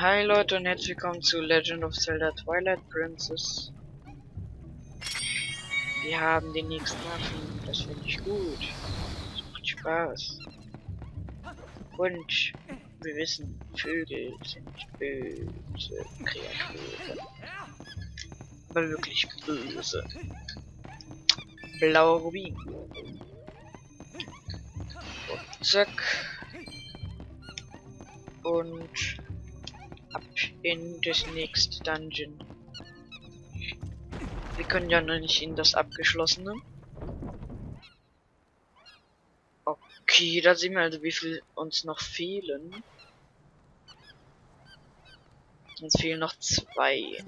Hi Leute und herzlich willkommen zu Legend of Zelda Twilight Princess. Wir haben den nächsten Waffen, das finde ich gut. Das macht Spaß. Und wir wissen, Vögel sind böse Kreaturen. Aber wirklich böse. Blauer Rubin. Und zack. Und in das nächste Dungeon. Wir können ja noch nicht in das abgeschlossene. Okay, da sehen wir also, wie viel uns noch fehlen. Uns fehlen noch zwei.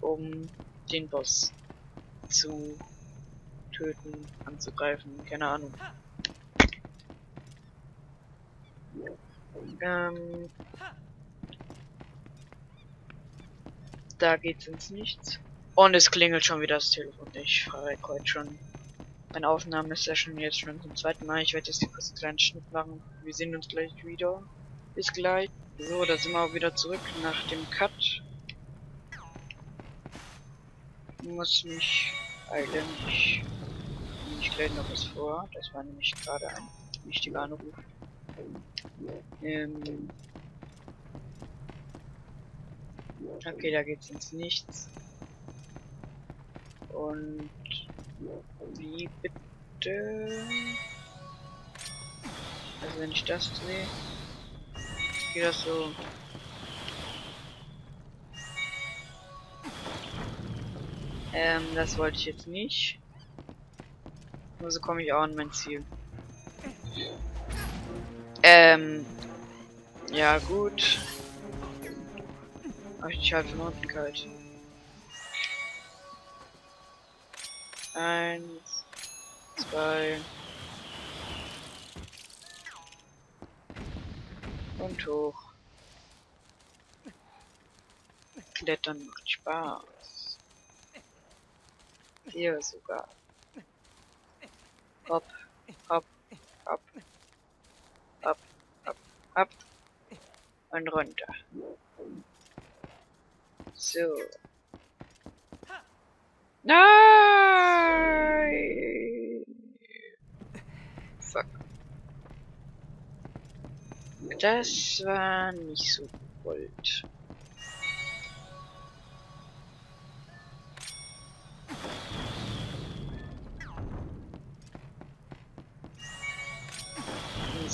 Um den Boss zu töten, anzugreifen, keine Ahnung. Ähm, da geht's ins Nichts. Und es klingelt schon wieder das Telefon. Ich frage heute schon. Meine Aufnahme ist ja schon jetzt schon zum zweiten Mal. Ich werde jetzt kurz einen kleinen Schnitt machen. Wir sehen uns gleich wieder. Bis gleich. So, da sind wir auch wieder zurück nach dem Cut. Ich muss mich eilen. Ich nehme ich gleich noch was vor. Das war nämlich gerade ein wichtiger Anruf. Ähm, Okay, da geht's ins Nichts. Und wie bitte? Also wenn ich das sehe, geht das so. Ähm, das wollte ich jetzt nicht. Also komme ich auch an mein Ziel. Ähm, ja gut. Ach, ich halt von unten kalt. Eins, zwei und hoch. Klettern macht Spaß. Hier sogar. Hopp, hopp, hopp, hopp, hopp, hopp und runter. So. Nein! Fuck. Das war nicht so gewollt.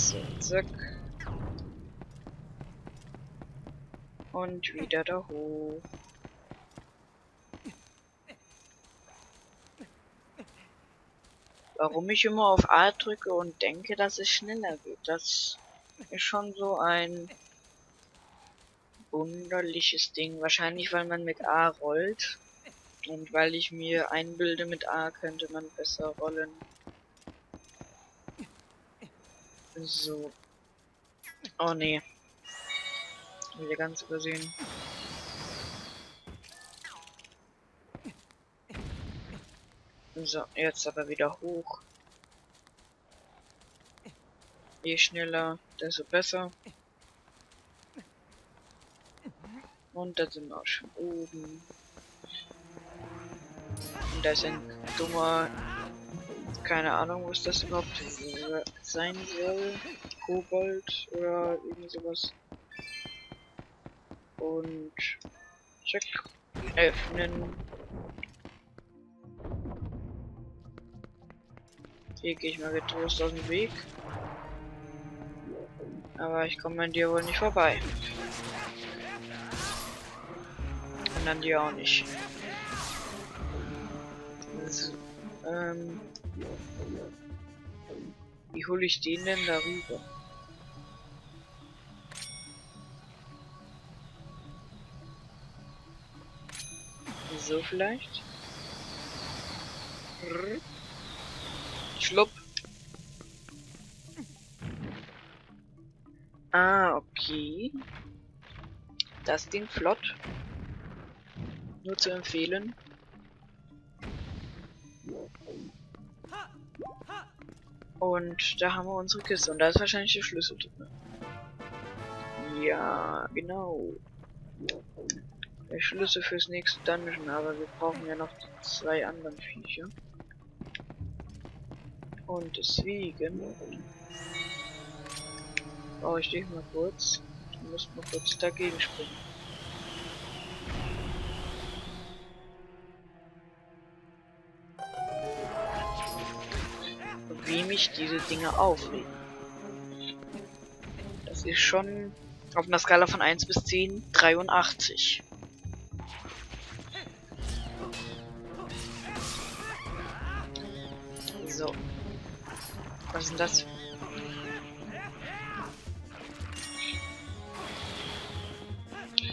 So, zack. Und wieder da hoch. Warum ich immer auf A drücke und denke, dass es schneller geht, das ist schon so ein wunderliches Ding. Wahrscheinlich, weil man mit A rollt. Und weil ich mir einbilde, mit A könnte man besser rollen. So. Oh nee. Wieder ganz übersehen. So, jetzt aber wieder hoch. Je schneller, desto besser. Und da sind wir auch schon oben. Und da ist ein dummer... Keine Ahnung, was das überhaupt sein soll. Kobold oder irgend sowas. Und... Check. Öffnen. Hier gehe ich mal getrost aus dem Weg. Aber ich komme an dir wohl nicht vorbei. Und an dir auch nicht. So, ähm, wie hole ich den denn darüber? So vielleicht? Schlupp. Ah, okay. Das Ding flott. Nur zu empfehlen. Und da haben wir unsere Kiste. Und da ist wahrscheinlich der Schlüssel drin. Ja, genau. Der Schlüssel fürs nächste Dungeon, aber wir brauchen ja noch die zwei anderen Viecher. Und deswegen brauche ich dich mal kurz. Du musst mal kurz dagegen springen. Mich diese Dinge aufregen. Das ist schon auf einer Skala von 1 bis 10 83. So. Was ist denn das?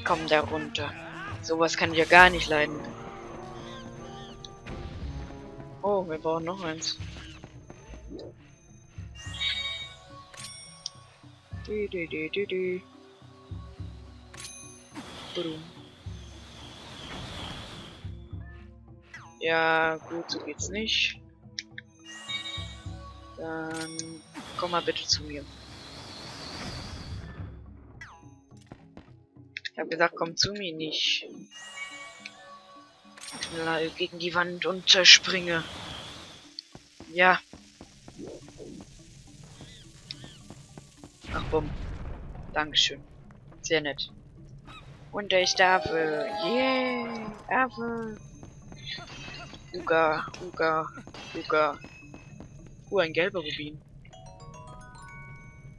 Komm da runter. Sowas kann ich ja gar nicht leiden. Oh, wir brauchen noch eins. Ja, gut, so geht's nicht. Dann komm mal bitte zu mir. Ich habe gesagt, komm zu mir nicht. Gegen die Wand und zerspringe. Ja. Ach bumm. Dankeschön. Sehr nett. Und da ist der Affe. Yeah, Affe. Uga, Uga, Uga. Uh, ein gelber Rubin.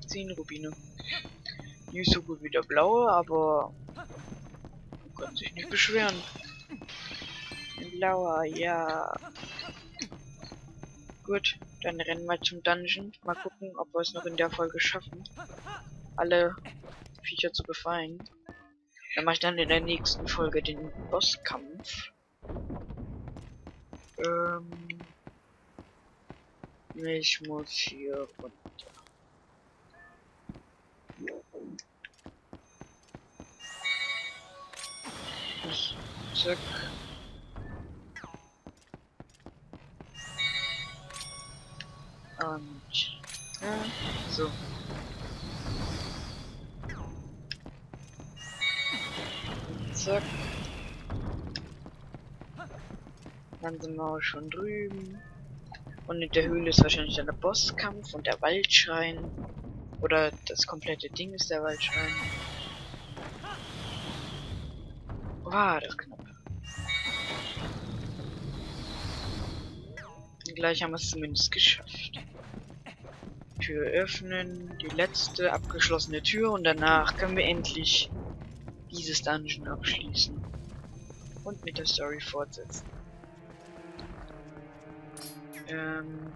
Zehn Rubine. Nicht so gut wie der blaue, aber man kann sich nicht beschweren. Ein blauer, ja. Gut, dann rennen wir zum Dungeon. Mal gucken, ob wir es noch in der Folge schaffen, alle Viecher zu befreien. Dann mache ich dann in der nächsten Folge den Bosskampf. Ähm ich muss hier runter. Zack. Und ja, so. Zack. Dann sind wir auch schon drüben. Und in der Höhle ist wahrscheinlich dann der Bosskampf und der Waldschrein. Oder das komplette Ding ist der Waldschrein. War das knapp. Und gleich haben wir es zumindest geschafft. Tür öffnen, die letzte abgeschlossene Tür und danach können wir endlich dieses Dungeon abschließen. Und mit der Story fortsetzen. Ähm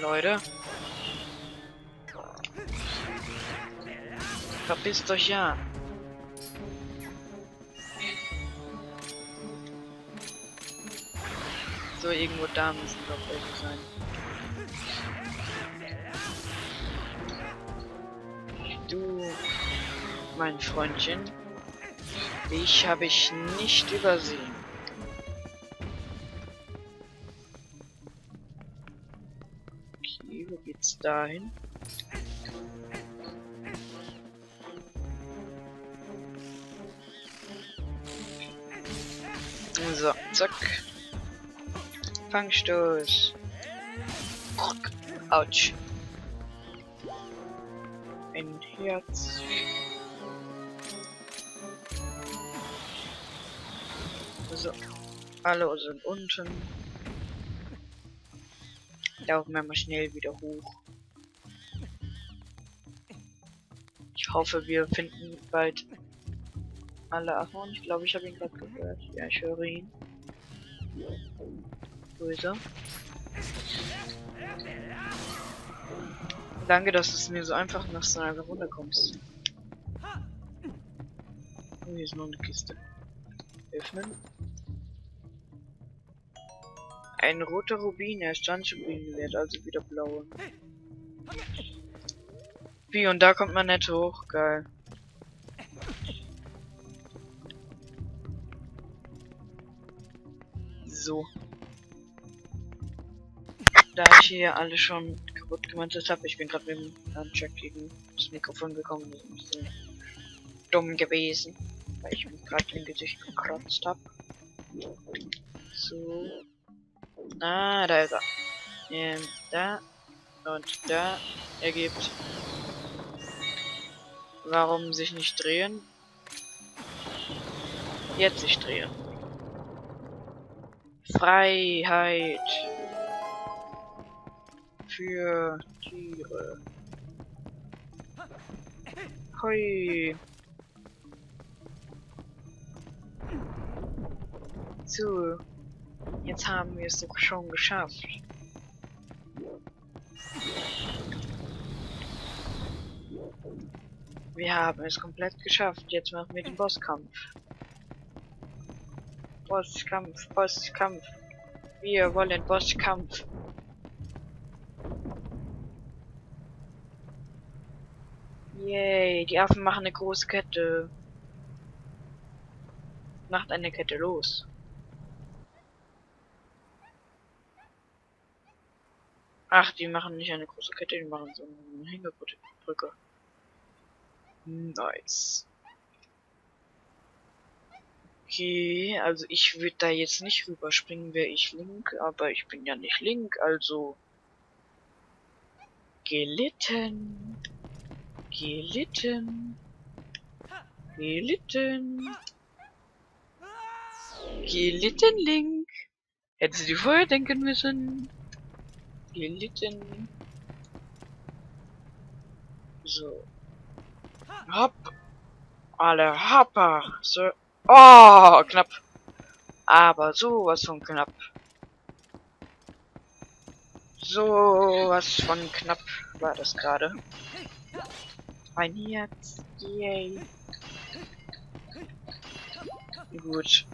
Leute. Verpisst euch ja. So, irgendwo da müssen doch welche sein. Du, mein Freundchen, dich habe ich nicht übersehen. Okay, wo geht's dahin? So, zack. Fangstoß. Autsch. Ein Herz. So. Alle sind unten. Laufen wir mal schnell wieder hoch. Ich hoffe, wir finden bald alle Ahorn. Ich glaube, ich habe ihn gerade gehört. Ja, ich höre ihn größer. Danke, dass du es mir so einfach nach so einer Runde kommst. Und hier ist noch eine Kiste. Öffnen. Ein roter Rubin, er ist Rubin wert, also wieder blaue. Wie, und da kommt man nicht hoch, geil. So. Da ich hier alle schon kaputt gemantelt habe, ich bin gerade mit dem Handcheck gegen das Mikrofon gekommen. Das ist ein bisschen dumm gewesen, weil ich mich gerade im Gesicht gekratzt habe. So. Ah, da ist er. Ähm, da. Und da ergibt. Warum sich nicht drehen? Jetzt sich drehen. Freiheit für Tiere. Hui. So. Jetzt haben wir es doch schon geschafft. Wir haben es komplett geschafft. Jetzt machen wir den Bosskampf. Bosskampf, Bosskampf. Wir wollen Bosskampf. Yay, die Affen machen eine große Kette. Macht eine Kette los. Ach, die machen nicht eine große Kette, die machen so eine Hängebrücke. Nice. Okay, also ich würde da jetzt nicht rüberspringen, wäre ich Link, aber ich bin ja nicht Link, also gelitten. Gelitten. Gelitten. Gelitten, Link. Hättest du dir vorher denken müssen. Gelitten. So. Hopp. Alle Hopper. So. Oh, knapp. Aber sowas von knapp. Sowas von knapp war das gerade. Ein Herz. Yay. Gut.